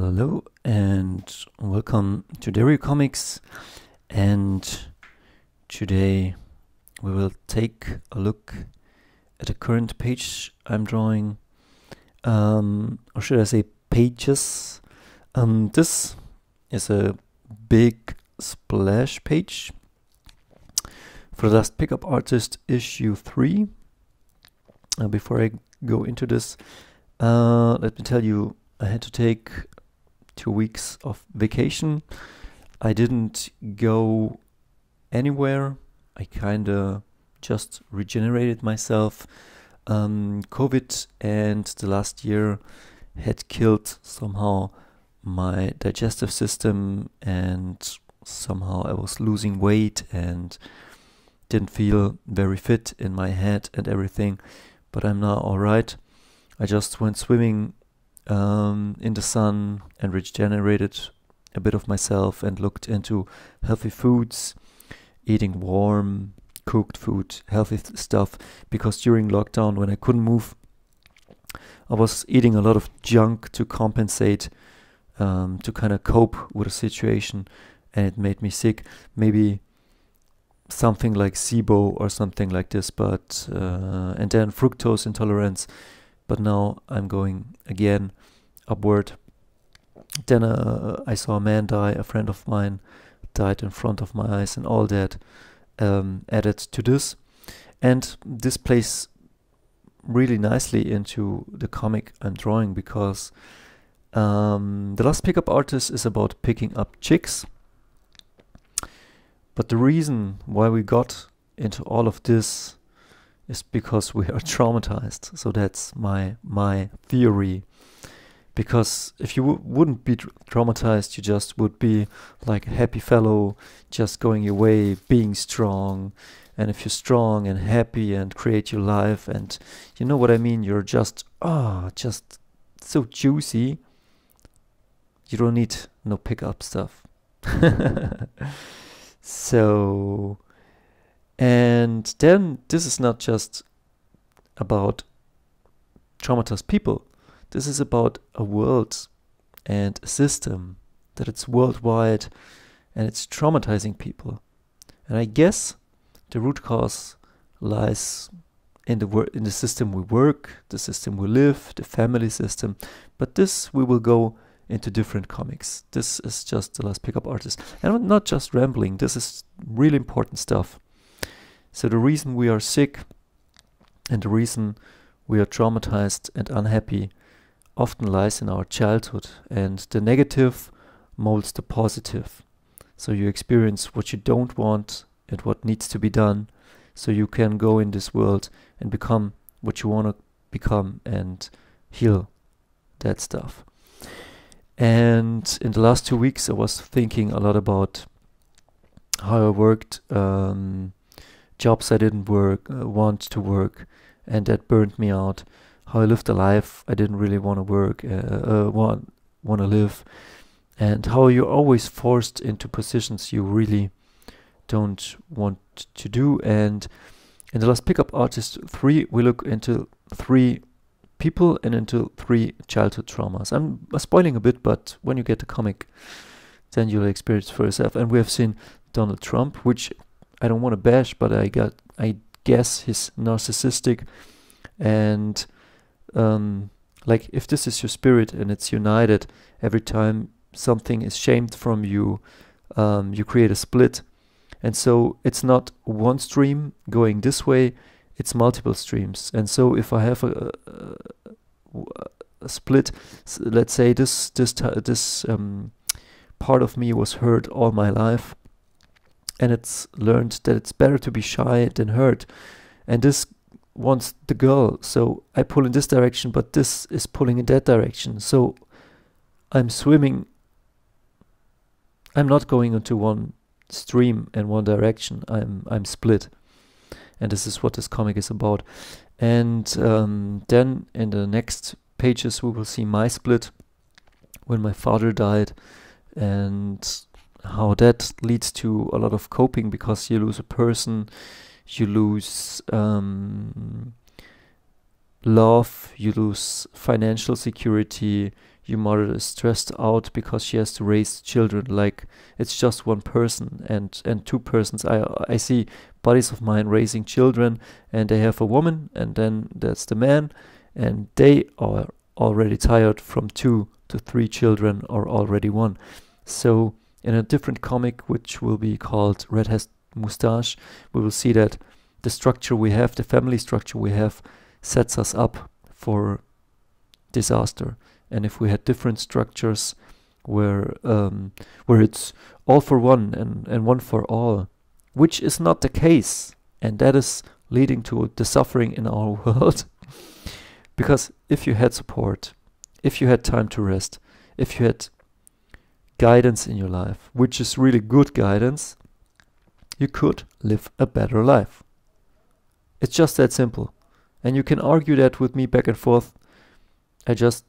Hello and welcome to Dario Comics. And today we will take a look at the current page I'm drawing, um, or should I say pages. Um, this is a big splash page for the last pickup artist issue 3. Uh, before I go into this, uh, let me tell you I had to take two weeks of vacation. I didn't go anywhere. I kind of just regenerated myself. Um, COVID and the last year had killed somehow my digestive system, and somehow I was losing weight and didn't feel very fit in my head and everything. But I'm now alright. I just went swimming um, in the sun and regenerated a bit of myself and looked into healthy foods, eating warm, cooked food, healthy th- stuff. Because during lockdown, when I couldn't move, I was eating a lot of junk to compensate, um, to kind of cope with the situation, and it made me sick. Maybe something like SIBO or something like this, but uh, and then fructose intolerance. But now I'm going again upward. Then uh, I saw a man die, a friend of mine died in front of my eyes, and all that um, added to this. And this plays really nicely into the comic I'm drawing because um, the last pickup artist is about picking up chicks. But the reason why we got into all of this is because we are traumatized. So that's my my theory. Because if you wouldn't be tra- traumatized you just would be like a happy fellow just going your way being strong. And if you're strong and happy and create your life and you know what i mean? You're just ah oh, just so juicy. You don't need no pickup stuff. So and then this is not just about traumatized people this is about a world and a system that it's worldwide and it's traumatizing people. And I guess the root cause lies in the in the system we work, the system we live, the family system. But this we will go into different comics. This is just the last pickup artist. And I'm not just rambling, this is really important stuff. So the reason we are sick and the reason we are traumatized and unhappy often lies in our childhood, and the negative molds the positive. So you experience what you don't want and what needs to be done, so you can go in this world and become what you want to become and heal that stuff. And in the last two weeks, I was thinking a lot about how I worked, um, jobs I didn't work, uh, want to work, and that burned me out how I lived a life I didn't really want to work, uh, uh, want want to live, and how you're always forced into positions you really don't want to do. And in the last pickup artist three, we look into three people and into three childhood traumas. I'm spoiling a bit, but when you get the comic, then you'll experience for yourself. And we have seen Donald Trump, which I don't want to bash, but I got I guess he's narcissistic and um, like if this is your spirit and it's united every time something is shamed from you um, you create a split. And so it's not one stream going this way it's multiple streams. And so if i have a, a, a split let's say this this this um, part of me was hurt all my life and it's learned that it's better to be shy than hurt and this wants the girl. So I pull in this direction, but this is pulling in that direction. So I'm swimming. I'm not going into one stream and one direction. I'm I'm split, and this is what this comic is about. And um, then in the next pages we will see my split when my father died, and how that leads to a lot of coping because you lose a person you lose um, love, you lose financial security, your mother is stressed out because she has to raise children. Like it's just one person and and two persons. I i see buddies of mine raising children and they have a woman and then that's the man and they are already tired from two to three children or already one. So in a different comic which will be called red has mustache we will see that the structure we have the family structure we have sets us up for disaster and if we had different structures where um, where it's all for one and, and one for all, which is not the case, and that is leading to the suffering in our world. because if you had support, if you had time to rest, if you had guidance in your life, which is really good guidance, you could live a better life. It's just that simple. And you can argue that with me back and forth. I just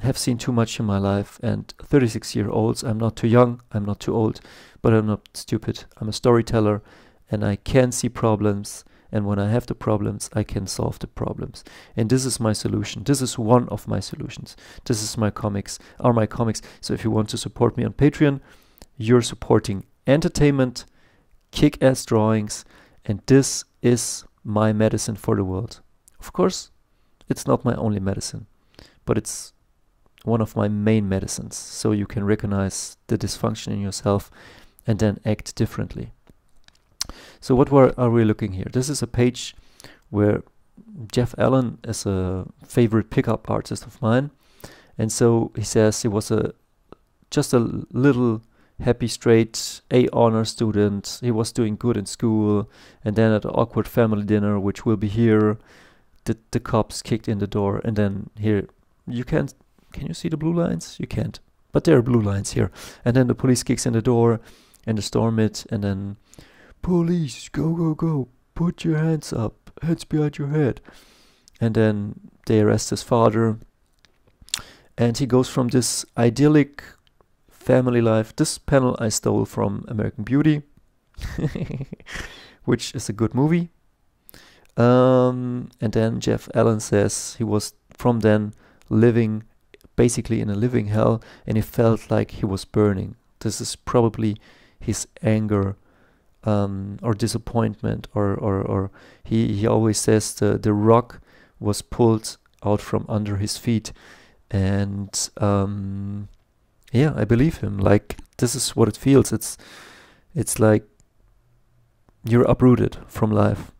have seen too much in my life and 36 year olds i'm not too young i'm not too old but i'm not stupid i'm a storyteller and i can see problems and when i have the problems i can solve the problems. And this is my solution. This is one of my solutions. This is my comics are my comics. So if you want to support me on patreon you're supporting entertainment kick-ass drawings and this is my medicine for the world. Of course it's not my only medicine but it's one of my main medicines. So you can recognize the dysfunction in yourself and then act differently. So what are we looking here? This is a page where Jeff Allen is a favorite pickup artist of mine and so he says he was a just a little happy straight A honor student. He was doing good in school and then at an awkward family dinner which will be here the, the cops kicked in the door and then here you can't can you see the blue lines? You can't. But there are blue lines here. And then the police kicks in the door and the storm it and then police go go go. Put your hands up. Hands behind your head. And then they arrest his father. And he goes from this idyllic family life this panel i stole from american beauty which is a good movie. Um, and then jeff allen says he was from then living basically in a living hell and he felt like he was burning. This is probably his anger um, or disappointment or, or, or he, he always says the, the rock was pulled out from under his feet. And um, yeah I believe him. Like this is what it feels. It's it's like you're uprooted from life.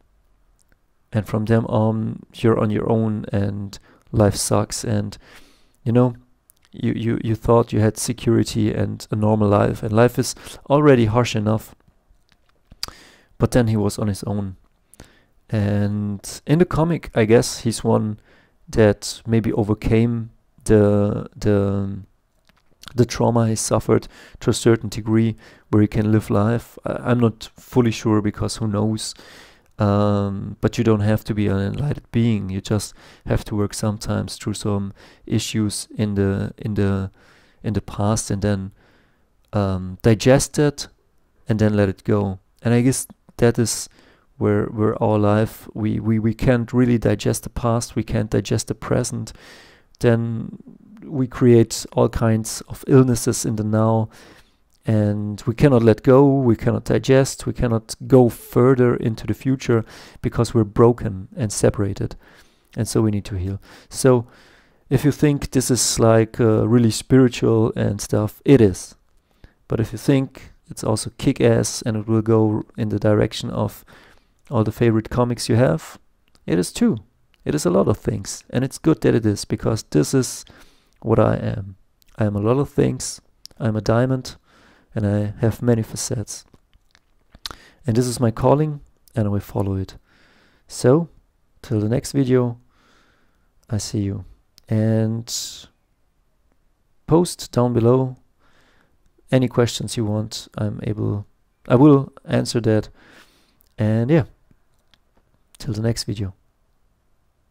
And from them on you're on your own and life sucks. And you know you, you, you thought you had security and a normal life. And life is already harsh enough but then he was on his own and in the comic i guess he's one that maybe overcame the the the trauma he suffered to a certain degree where he can live life I, i'm not fully sure because who knows um, but you don't have to be an enlightened being. You just have to work sometimes through some issues in the in the in the past and then um, digest it and then let it go. And I guess that is where where our life we, we, we can't really digest the past, we can't digest the present, then we create all kinds of illnesses in the now and we cannot let go, we cannot digest, we cannot go further into the future because we're broken and separated. And so we need to heal. So if you think this is like uh, really spiritual and stuff, it is. But if you think it's also kick ass and it will go in the direction of all the favorite comics you have, it is too. It is a lot of things. And it's good that it is because this is what I am. I am a lot of things. I'm a diamond and I have many facets. And this is my calling and I will follow it. So, till the next video, I see you. And post down below any questions you want. I'm able, I will answer that. And yeah, till the next video.